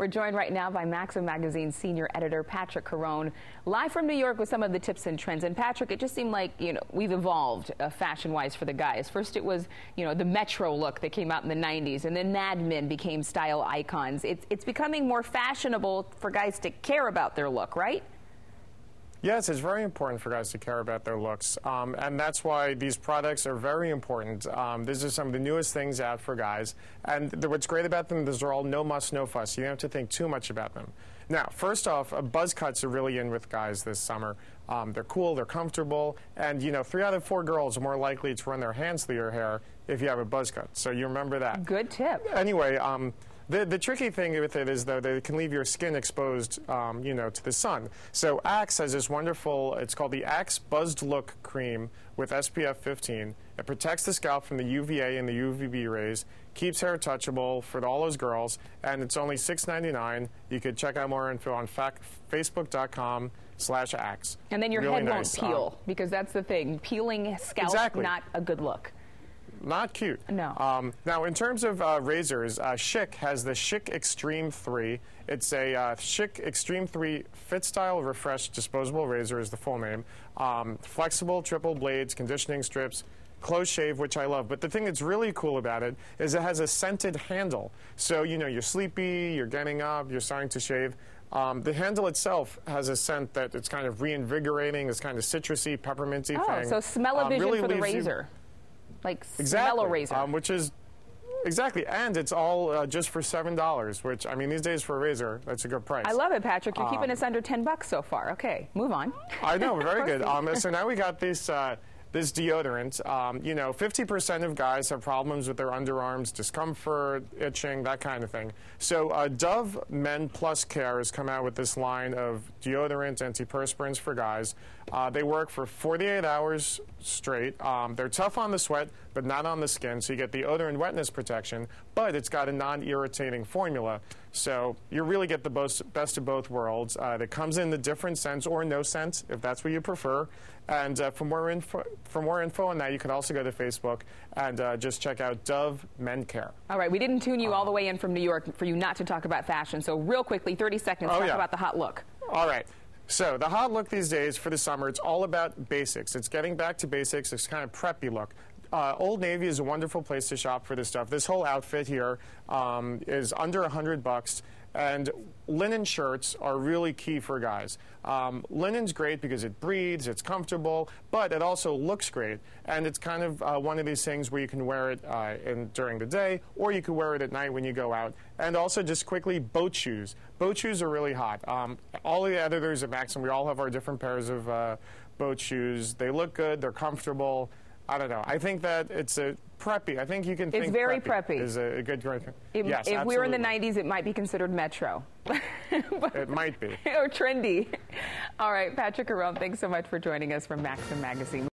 We're joined right now by Maxim Magazine senior editor Patrick Carone, live from New York with some of the tips and trends. And Patrick, it just seemed like you know we've evolved uh, fashion-wise for the guys. First, it was you know the Metro look that came out in the '90s, and then Mad Men became style icons. It's it's becoming more fashionable for guys to care about their look, right? Yes, it's very important for guys to care about their looks, um, and that's why these products are very important. Um, these are some of the newest things out for guys, and the, what's great about them is they're all no muss, no fuss. You don't have to think too much about them. Now, first off, uh, buzz cuts are really in with guys this summer. Um, they're cool, they're comfortable, and you know, three out of four girls are more likely to run their hands through your hair if you have a buzz cut. So you remember that. Good tip. Anyway. Um, the, the tricky thing with it is, though, that it can leave your skin exposed, um, you know, to the sun. So Axe has this wonderful, it's called the Axe Buzzed Look Cream with SPF 15. It protects the scalp from the UVA and the UVB rays, keeps hair touchable for all those girls, and it's only $6.99. You could check out more info on facebook.com slash axe. And then your really head nice. won't peel, Um, because that's the thing. Peeling scalp, Exactly. not a good look. Not cute. No. Um, now, in terms of uh, razors, uh, Schick has the Schick Extreme 3. It's a uh, Schick Extreme 3 Fit Style Refresh Disposable Razor is the full name. Um, flexible triple blades, conditioning strips, close shave, which I love. But the thing that's really cool about it is it has a scented handle. So, you know, you're sleepy, you're getting up, you're starting to shave. Um, the handle itself has a scent that it's kind of reinvigorating, it's kind of citrusy, pepperminty Oh, thing. so smell-o-vision Um, really for the leaves you- razor. Like Exactly. smell a razor. Um, which is exactly, and it's all uh, just for seven dollars. Which I mean, these days for a razor, that's a good price. I love it, Patrick. You're keeping Um, us under 10 bucks so far. Okay, move on. I know, very good. Um, so now we got this. Uh, this deodorant, um, you know, 50% of guys have problems with their underarms, discomfort, itching, that kind of thing. So uh, Dove Men Plus Care has come out with this line of deodorant antiperspirants for guys. Uh, they work for 48 hours straight. Um, they're tough on the sweat, but not on the skin, so you get the odor and wetness protection, but it's got a non-irritating formula. So you really get the best, best of both worlds. Uh, it comes in the different scents or no scent, if that's what you prefer. And uh, for more info, for more info on that, you can also go to Facebook and uh, just check out Dove Men Care. All right, we didn't tune you all the way in from New York for you not to talk about fashion. So, real quickly, 30 seconds, Oh, talk yeah. about the hot look. All right. So the hot look these days for the summer, it's all about basics. It's getting back to basics. It's kind of preppy look. Uh, Old Navy is a wonderful place to shop for this stuff. This whole outfit here um, is under a hundred bucks, and linen shirts are really key for guys. Um, linen's great because it breathes, it's comfortable, but it also looks great, and it's kind of uh, one of these things where you can wear it uh, in, during the day, or you can wear it at night when you go out. And also, just quickly, boat shoes. Boat shoes are really hot. Um, all the editors at Maxim, we all have our different pairs of uh, boat shoes. They look good, they're comfortable. I don't know. I think that it's a preppy. I think you can think very preppy, preppy. is a, good great If, yes, if we were in the 90s, it might be considered metro. It might be. or trendy. All right, Patrick Carone, thanks so much for joining us from Maxim Magazine.